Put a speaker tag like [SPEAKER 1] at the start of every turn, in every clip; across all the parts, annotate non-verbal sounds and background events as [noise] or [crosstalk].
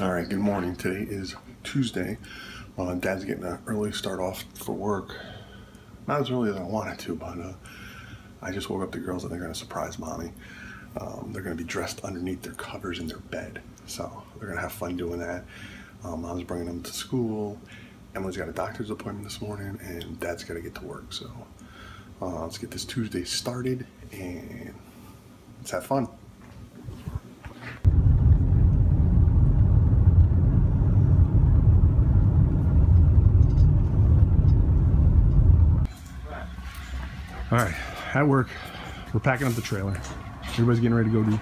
[SPEAKER 1] All right, good morning. Today is Tuesday. Uh, Dad's getting an early start off for work. Not as early as I wanted to, but uh, I just woke up the girls and they're going to surprise mommy. Um, they're going to be dressed underneath their covers in their bed. So they're going to have fun doing that. Um, mom's bringing them to school. Emily's got a doctor's appointment this morning, and Dad's got to get to work. So uh, let's get this Tuesday started and let's have fun. All right, at work, we're packing up the trailer. Everybody's getting ready to go to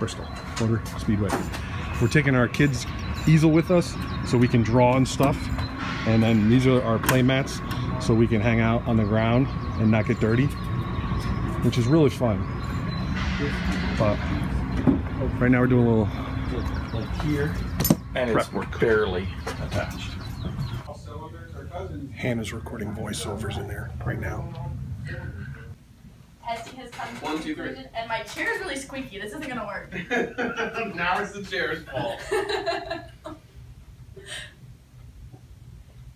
[SPEAKER 1] Bristol Motor Speedway. We're taking our kids' easel with us so we can draw and stuff. And then these are our play mats so we can hang out on the ground and not get dirty, which is really fun. But right now we're doing a little
[SPEAKER 2] like here, and it's
[SPEAKER 1] work.
[SPEAKER 2] barely attached.
[SPEAKER 1] Hannah's recording voiceovers in there right now.
[SPEAKER 3] Testing has come to
[SPEAKER 2] One, two, three.
[SPEAKER 3] conclusion, and my chair is really squeaky. This isn't gonna work. [laughs]
[SPEAKER 2] now it's the chair's fault. [laughs]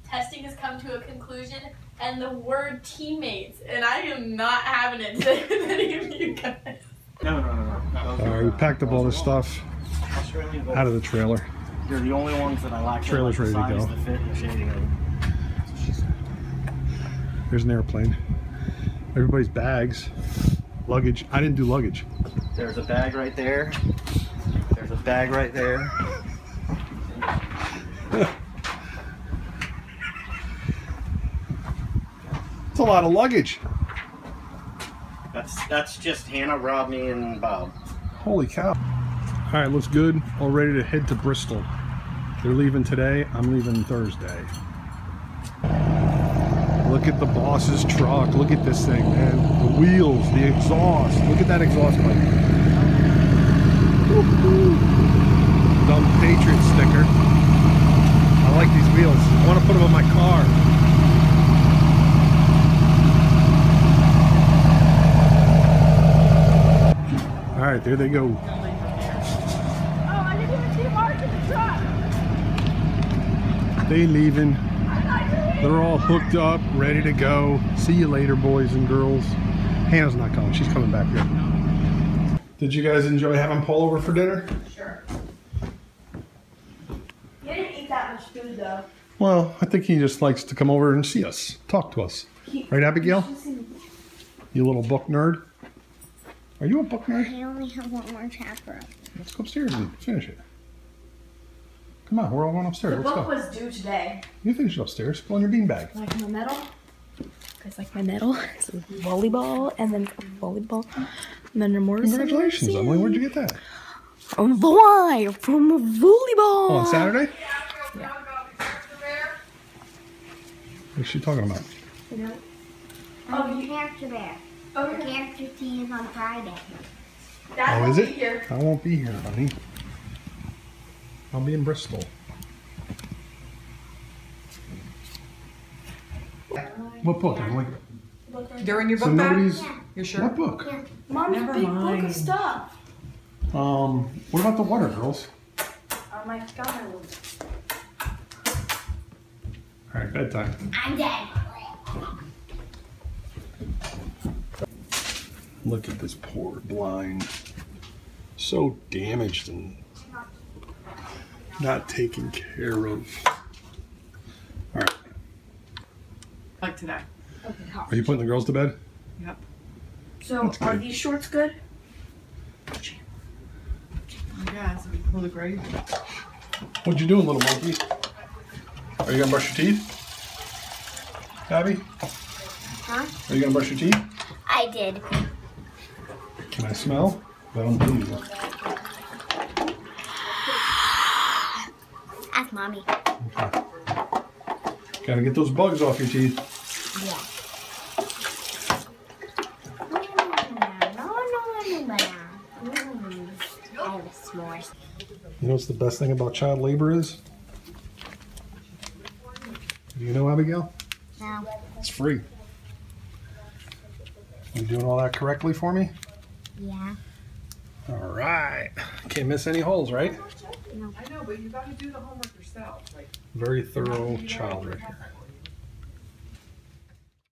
[SPEAKER 3] Testing has come to a conclusion, and the word teammates, and I am not having it today with any of you guys.
[SPEAKER 4] No, no, no, no.
[SPEAKER 1] All right, we uh, packed up all this stuff out of the trailer.
[SPEAKER 4] They're the only ones that I like. They
[SPEAKER 1] Trailer's
[SPEAKER 4] like
[SPEAKER 1] ready to go.
[SPEAKER 4] The fit, and the shading of them.
[SPEAKER 1] There's an airplane. Everybody's bags, luggage. I didn't do luggage.
[SPEAKER 4] There's a bag right there. There's a bag right there.
[SPEAKER 1] It's a lot of luggage.
[SPEAKER 4] That's that's just Hannah, Rodney, and Bob.
[SPEAKER 1] Holy cow. All right, looks good. All ready to head to Bristol. They're leaving today. I'm leaving Thursday. Look at the boss's truck. Look at this thing, man. The wheels, the exhaust. Look at that exhaust pipe. Dumb Patriot sticker. I like these wheels. I want to put them on my car. All right, there they go.
[SPEAKER 3] Oh, I didn't even see Mark in the truck.
[SPEAKER 1] They leaving. They're all hooked up, ready to go. See you later, boys and girls. Hannah's not coming. She's coming back here. Did you guys enjoy having Paul over for dinner?
[SPEAKER 3] Sure. You didn't eat that much food though.
[SPEAKER 1] Well, I think he just likes to come over and see us, talk to us. Right, Abigail? You little book nerd. Are you a book nerd?
[SPEAKER 5] I only have one more chapter.
[SPEAKER 1] Let's go upstairs and finish it. Come on, we're all going upstairs.
[SPEAKER 3] The
[SPEAKER 1] Let's
[SPEAKER 3] book
[SPEAKER 1] go.
[SPEAKER 3] was due today.
[SPEAKER 1] You finish it upstairs. Go on your beanbag.
[SPEAKER 6] I like my medal. Guys like my medal. It's [laughs] volleyball and then volleyball. And then more.
[SPEAKER 1] Congratulations, Emily. Where'd you get that?
[SPEAKER 6] From Hawaii, from volleyball.
[SPEAKER 1] Oh, on Saturday? Yeah. What's she talking about?
[SPEAKER 5] Oh, oh, the character there. The character tea is on Friday.
[SPEAKER 3] Dad
[SPEAKER 1] Oh,
[SPEAKER 3] won't
[SPEAKER 1] is
[SPEAKER 3] be
[SPEAKER 1] it?
[SPEAKER 3] here.
[SPEAKER 1] I won't be here, honey. I'll be in Bristol. What book, Emily?
[SPEAKER 7] During your
[SPEAKER 1] So
[SPEAKER 7] book bag?
[SPEAKER 1] nobody's.
[SPEAKER 7] You sure?
[SPEAKER 1] What book?
[SPEAKER 3] Mom's
[SPEAKER 7] Never
[SPEAKER 3] big book
[SPEAKER 7] mind.
[SPEAKER 3] of stuff.
[SPEAKER 1] Um. What about the water girls?
[SPEAKER 3] Oh my god.
[SPEAKER 1] All right, bedtime.
[SPEAKER 5] I'm dead.
[SPEAKER 1] Look at this poor blind. So damaged and not taken care of. All right.
[SPEAKER 7] Like today. Okay.
[SPEAKER 1] Are you putting the girls to bed?
[SPEAKER 7] Yep.
[SPEAKER 3] So are these shorts good?
[SPEAKER 7] I guess. Will the gravy?
[SPEAKER 1] What you doing, little monkey? Are you gonna brush your teeth? Abby?
[SPEAKER 5] Huh?
[SPEAKER 1] Are you gonna brush your teeth?
[SPEAKER 5] I did.
[SPEAKER 1] Can I smell? I don't believe you.
[SPEAKER 5] Mommy.
[SPEAKER 1] Gotta get those bugs off your teeth.
[SPEAKER 5] Yeah.
[SPEAKER 1] You know what's the best thing about child labor is? Do you know, Abigail?
[SPEAKER 5] No.
[SPEAKER 1] It's free. You doing all that correctly for me?
[SPEAKER 5] Yeah.
[SPEAKER 1] All right. Can't miss any holes, right?
[SPEAKER 7] I know, but you gotta do the homework yourself. Like,
[SPEAKER 1] Very thorough child right here.